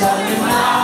Sunday night.